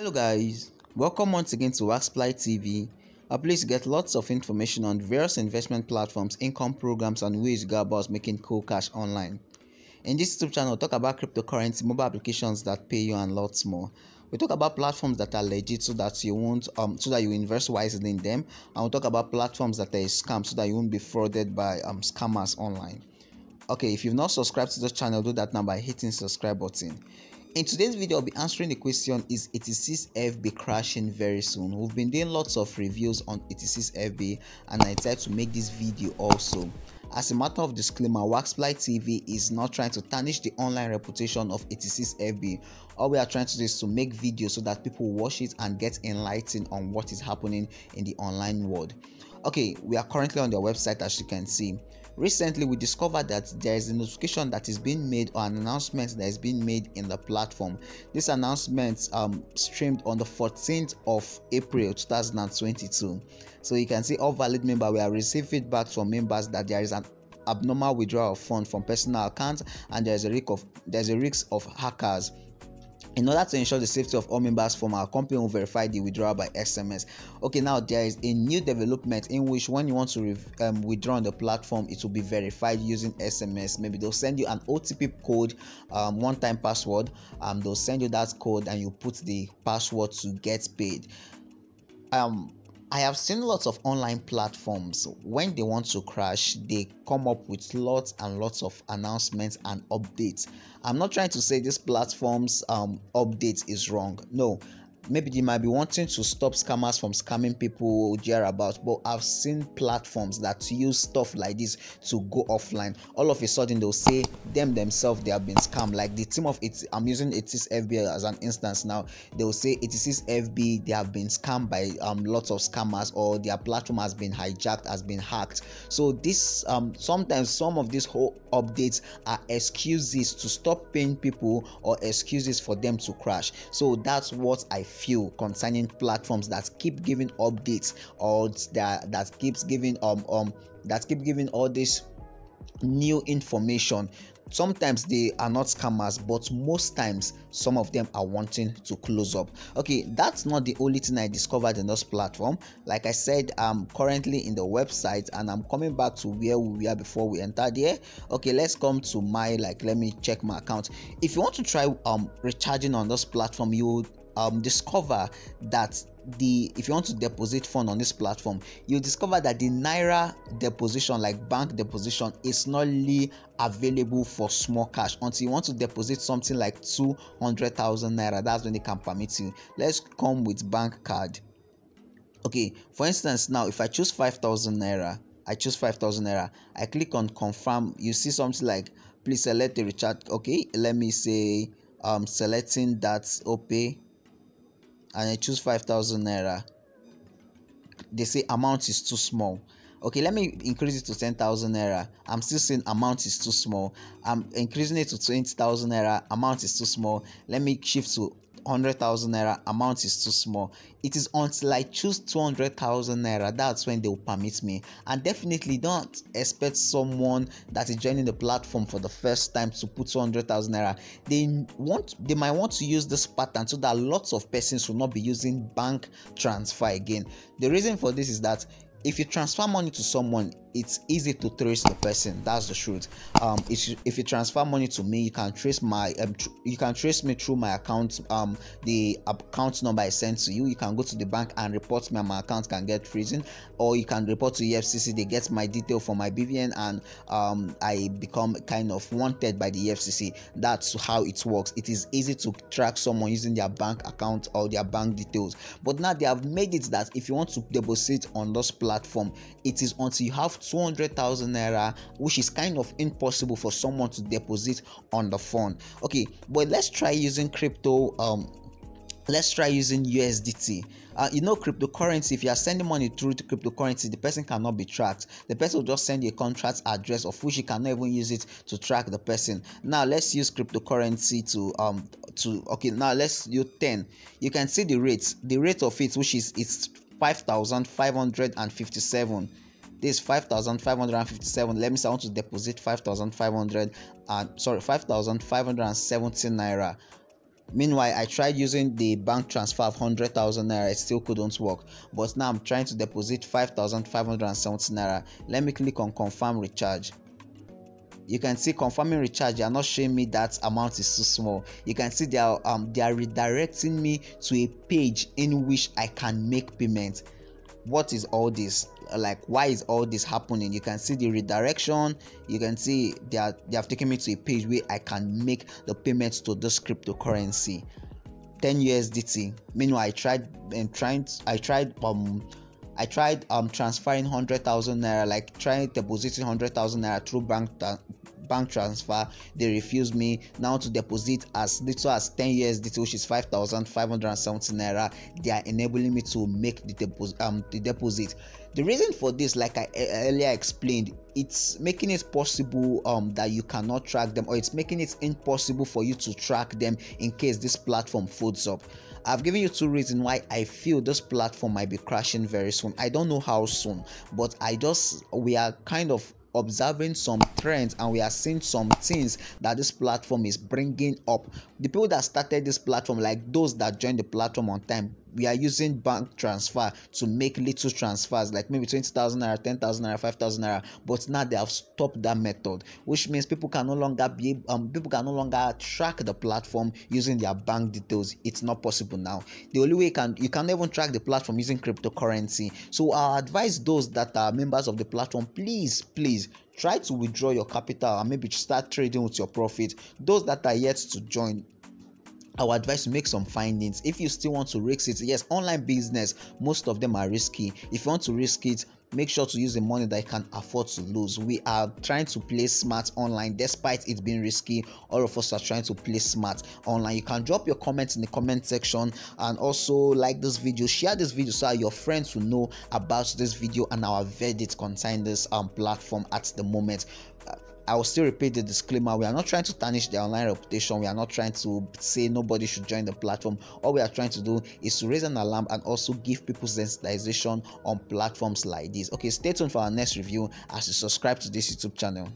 Hello guys, welcome once again to Wasplight TV, a place to get lots of information on various investment platforms, income programs and ways to go about making cool cash online. In this YouTube channel, we talk about cryptocurrency, mobile applications that pay you and lots more. We talk about platforms that are legit so that you won't um so that you invest wisely in them and we talk about platforms that are scam so that you won't be frauded by um scammers online. Okay, if you've not subscribed to the channel, do that now by hitting subscribe button. In today's video, I'll be answering the question Is 86FB crashing very soon? We've been doing lots of reviews on 86FB and I decided to make this video also. As a matter of disclaimer, Wasplight TV is not trying to tarnish the online reputation of 86FB. All we are trying to do is to make videos so that people watch it and get enlightened on what is happening in the online world. Okay, we are currently on their website as you can see. Recently, we discovered that there is a notification that is being made or an announcement that is being made in the platform. This announcement um, streamed on the 14th of April 2022. So you can see all valid members will receive feedback from members that there is an abnormal withdrawal of funds from personal accounts and there is a risk of there's a risk of hackers in order to ensure the safety of all members from our company will verify the withdrawal by sms okay now there is a new development in which when you want to um, withdraw on the platform it will be verified using sms maybe they'll send you an otp code um, one time password um, they'll send you that code and you put the password to get paid. Um I have seen lots of online platforms when they want to crash, they come up with lots and lots of announcements and updates. I'm not trying to say this platform's um, update is wrong. No, maybe they might be wanting to stop scammers from scamming people about but i've seen platforms that use stuff like this to go offline. All of a sudden they'll say them themselves they have been scammed. Like the team of it i'm using 86fb as an instance now. They'll say 86fb they have been scammed by um lots of scammers or their platform has been hijacked has been hacked. So this um sometimes some of these whole updates are excuses to stop paying people or excuses for them to crash. So that's what i feel concerning platforms that keep giving updates or that that keeps giving um um that keep giving all this new information. Sometimes they are not scammers but most times some of them are wanting to close up. Okay that's not the only thing i discovered in this platform. Like i said i'm currently in the website and i'm coming back to where we were before we entered here. Okay let's come to my like let me check my account. If you want to try um recharging on this platform you um, discover that the if you want to deposit fund on this platform you discover that the naira deposition like bank deposition is not really available for small cash. Until you want to deposit something like 200,000 naira that's when they can permit you. Let's come with bank card. Okay for instance now if i choose 5000 naira i choose 5000 naira i click on confirm you see something like please select the recharge. Okay let me say um selecting that opay and I choose 5000 naira. They say amount is too small okay let me increase it to 10,000 naira I'm still saying amount is too small I'm increasing it to 20,000 naira amount is too small let me shift to 100,000 naira amount is too small. It is until I choose 200,000 naira that's when they will permit me. And definitely don't expect someone that is joining the platform for the first time to put 200,000 naira. They want they might want to use this pattern so that lots of persons will not be using bank transfer again. The reason for this is that if you transfer money to someone it's easy to trace the person that's the truth. Um if you, if you transfer money to me you can trace my um tr- you can trace me through my account um the account number i sent to you. You can go to the bank and report me and my account can get freezing or you can report to efcc they get my detail for my bvn and um i become kind of wanted by the efcc that's how it works. It is easy to track someone using their bank account or their bank details. But now they have made it that if you want to deposit on this platform it is until you have 200,000 naira, which is kind of impossible for someone to deposit on the phone. Okay, but let's try using crypto. Um, let's try using USDT. Uh, you know, cryptocurrency, if you are sending money through to cryptocurrency, the person cannot be tracked. The person will just send you a contract address of which you cannot even use it to track the person. Now, let's use cryptocurrency to um to okay. Now let's use 10. You can see the rates the rate of it, which is it's 5,557 this 5557 let me say i want to deposit 5500 and sorry 5570 naira. Meanwhile, I tried using the bank transfer of 100,000 naira, it still couldn't work. But now I'm trying to deposit 5,570 naira. Let me click on confirm recharge. You can see confirming recharge they are not showing me that amount is too small. You can see they are um they are redirecting me to a page in which i can make payment. What is all this like why is all this happening? You can see the redirection. You can see they are they have taken me to a page where i can make the payments to this cryptocurrency. 10 usdt meanwhile i tried and trying i tried um I tried um transferring hundred thousand naira, like trying depositing hundred thousand naira through bank bank transfer they refused me now to deposit as little as 10 USDT which is 5570 naira. They are enabling me to make the deposit um the deposit. The reason for this like i earlier explained it's making it possible um that you cannot track them or it's making it impossible for you to track them in case this platform folds up. I've given you two reasons why I feel this platform might be crashing very soon. I don't know how soon, but I just we are kind of observing some trends and we are seeing some things that this platform is bringing up. The people that started this platform like those that joined the platform on time we are using bank transfer to make little transfers like maybe 20,000 naira 10,000 naira 5,000 naira but now they have stopped that method which means people can no longer be um people can no longer track the platform using their bank details. It's not possible now. The only way you can you can even track the platform using cryptocurrency. So i advise those that are members of the platform please please try to withdraw your capital and maybe start trading with your profit. Those that are yet to join I would advise to make some findings. If you still want to risk it, yes, online business, most of them are risky. If you want to risk it, make sure to use the money that you can afford to lose. We are trying to play smart online despite it being risky. All of us are trying to play smart online. You can drop your comments in the comment section and also like this video, share this video so your friends will know about this video and our verdict this um platform at the moment. I will still repeat the disclaimer we are not trying to tarnish their online reputation, we are not trying to say nobody should join the platform. All we are trying to do is to raise an alarm and also give people sensitization on platforms like this. Okay, stay tuned for our next review as you subscribe to this YouTube channel.